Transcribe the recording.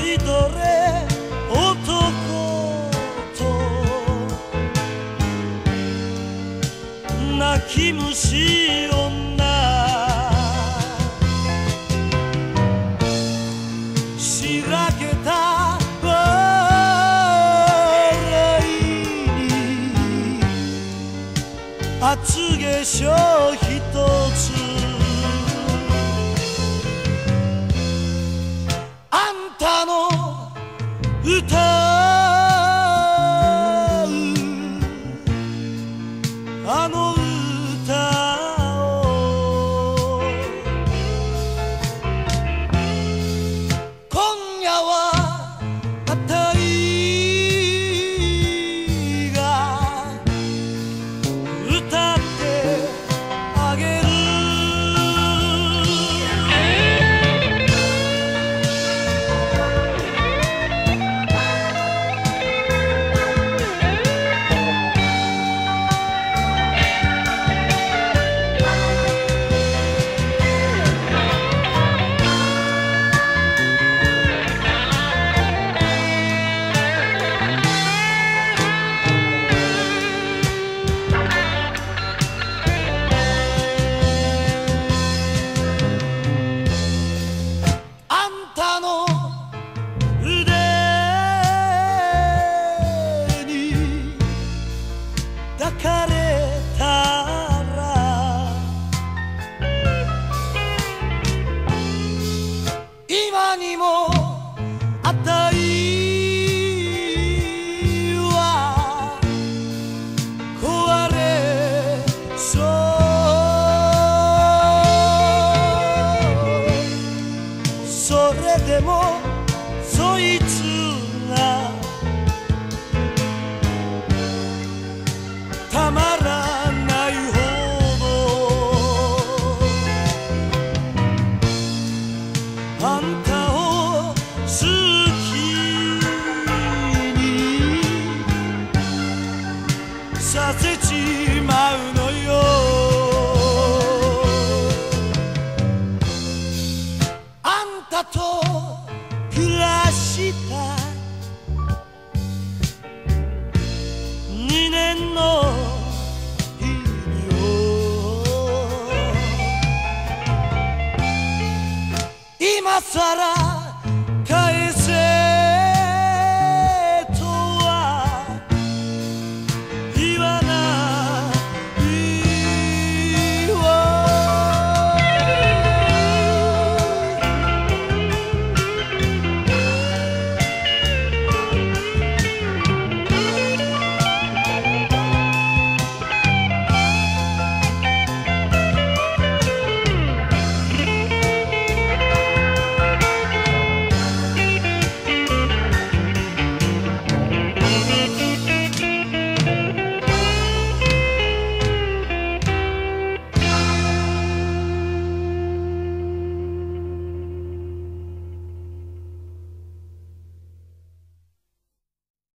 いどれ男と。泣き虫女。しらけた。笑いに。厚化粧人。あんたと暮らした2年の日々を今さら